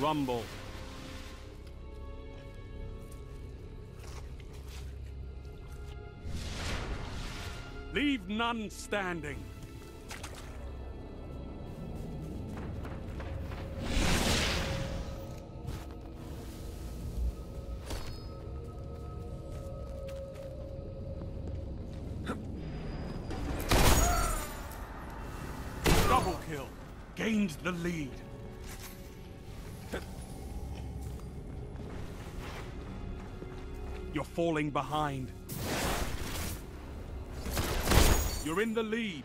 rumble. Leave none standing. Double kill. Gained the lead. You're falling behind. You're in the lead.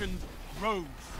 Legend.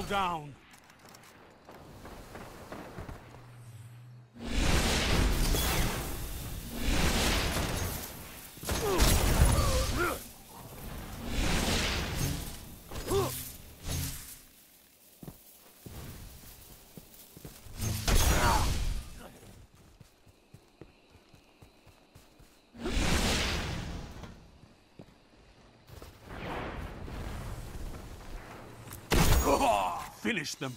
down. Finish them.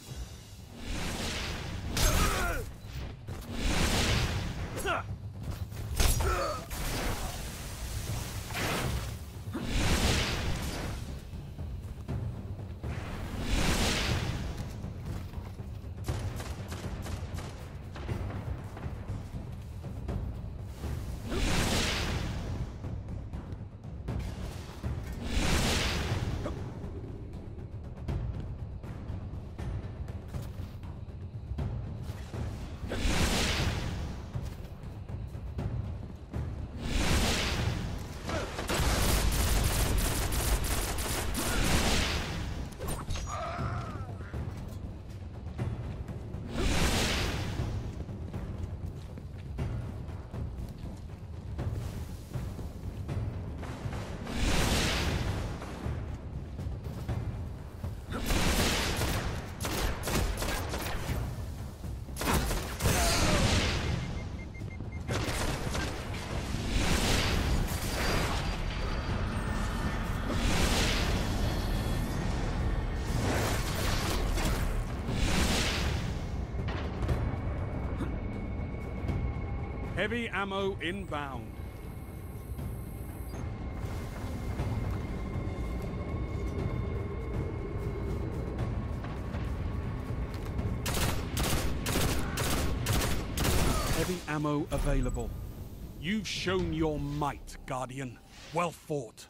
Heavy ammo inbound. Heavy ammo available. You've shown your might, Guardian. Well fought.